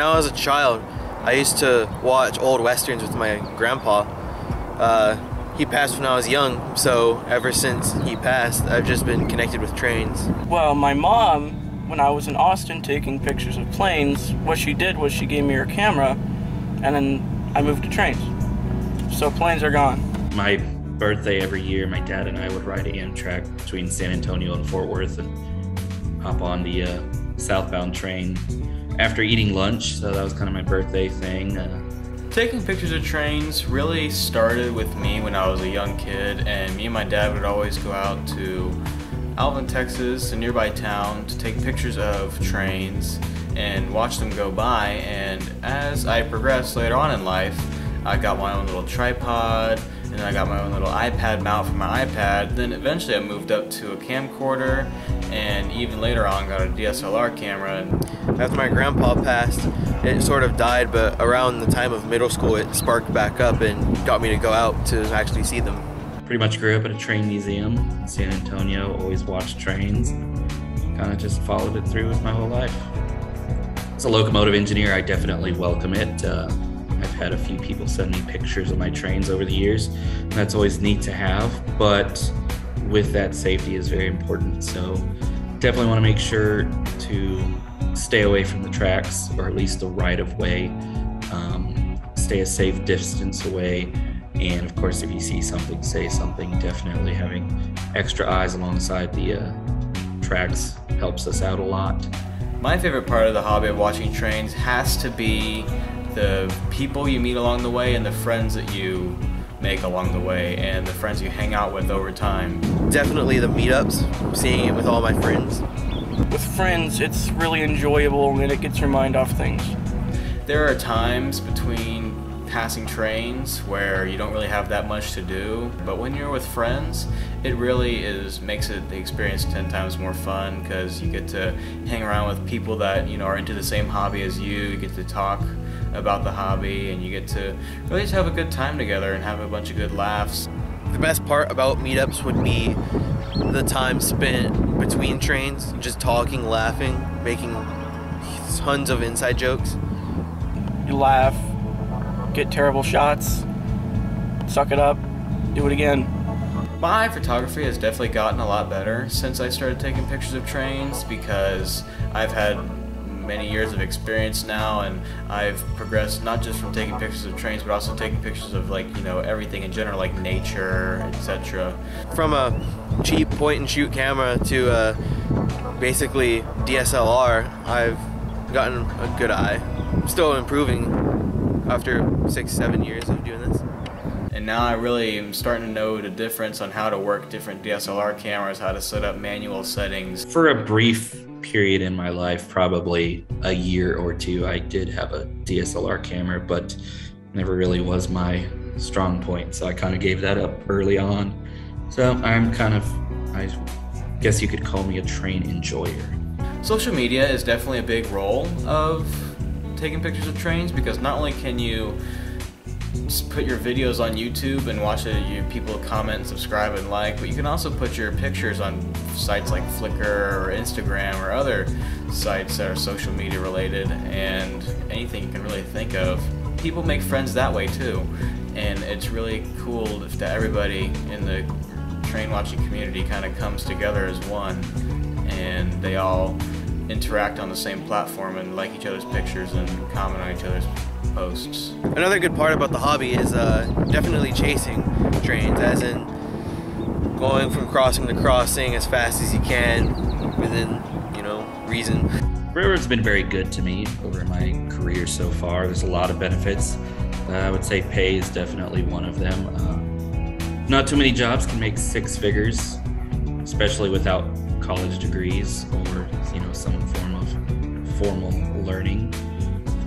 I was a child, I used to watch old westerns with my grandpa. Uh, he passed when I was young, so ever since he passed, I've just been connected with trains. Well, my mom, when I was in Austin taking pictures of planes, what she did was she gave me her camera, and then I moved to trains. So planes are gone. My birthday every year, my dad and I would ride Amtrak between San Antonio and Fort Worth and hop on the uh, southbound train after eating lunch. So that was kind of my birthday thing. Uh, Taking pictures of trains really started with me when I was a young kid, and me and my dad would always go out to Alvin, Texas, a nearby town, to take pictures of trains and watch them go by. And as I progressed later on in life, I got my own little tripod, and I got my own little iPad mount for my iPad. Then eventually I moved up to a camcorder, and even later on got a DSLR camera. After my grandpa passed, it sort of died, but around the time of middle school, it sparked back up and got me to go out to actually see them. Pretty much grew up at a train museum in San Antonio, always watched trains, kind of just followed it through with my whole life. As a locomotive engineer, I definitely welcome it. Uh, I've had a few people send me pictures of my trains over the years. That's always neat to have, but with that, safety is very important. So definitely want to make sure to stay away from the tracks or at least the right of way. Um, stay a safe distance away. And of course, if you see something, say something. Definitely having extra eyes alongside the uh, tracks helps us out a lot. My favorite part of the hobby of watching trains has to be the people you meet along the way and the friends that you make along the way and the friends you hang out with over time. Definitely the meetups, seeing it with all my friends. With friends, it's really enjoyable and it gets your mind off things. There are times between passing trains where you don't really have that much to do, but when you're with friends, it really is makes it the experience 10 times more fun because you get to hang around with people that, you know, are into the same hobby as you, you get to talk about the hobby and you get to really just have a good time together and have a bunch of good laughs. The best part about meetups would be the time spent between trains, just talking, laughing, making tons of inside jokes. You laugh, get terrible shots, suck it up, do it again. My photography has definitely gotten a lot better since I started taking pictures of trains because I've had many years of experience now and I've progressed not just from taking pictures of trains but also taking pictures of like you know everything in general like nature etc from a cheap point and shoot camera to a basically DSLR I've gotten a good eye. Still improving after six seven years of doing this. And now I really am starting to know the difference on how to work different DSLR cameras, how to set up manual settings. For a brief period in my life, probably a year or two, I did have a DSLR camera, but never really was my strong point. So I kind of gave that up early on. So I'm kind of, I guess you could call me a train enjoyer. Social media is definitely a big role of taking pictures of trains because not only can you just put your videos on YouTube and watch it. You people comment, subscribe, and like. But you can also put your pictures on sites like Flickr or Instagram or other sites that are social media related, and anything you can really think of. People make friends that way too, and it's really cool that everybody in the train watching community kind of comes together as one, and they all interact on the same platform and like each other's pictures and comment on each other's posts. Another good part about the hobby is uh, definitely chasing trains, as in going from crossing to crossing as fast as you can within, you know, reason. Railroad's been very good to me over my career so far. There's a lot of benefits. Uh, I would say pay is definitely one of them. Uh, not too many jobs can make six figures, especially without college degrees or you know some form of formal learning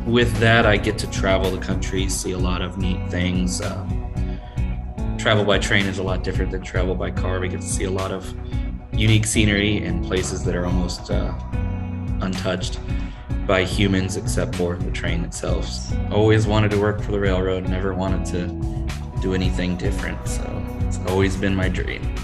with that, I get to travel the country, see a lot of neat things. Um, travel by train is a lot different than travel by car. We get to see a lot of unique scenery and places that are almost uh, untouched by humans except for the train itself. Always wanted to work for the railroad, never wanted to do anything different. So it's always been my dream.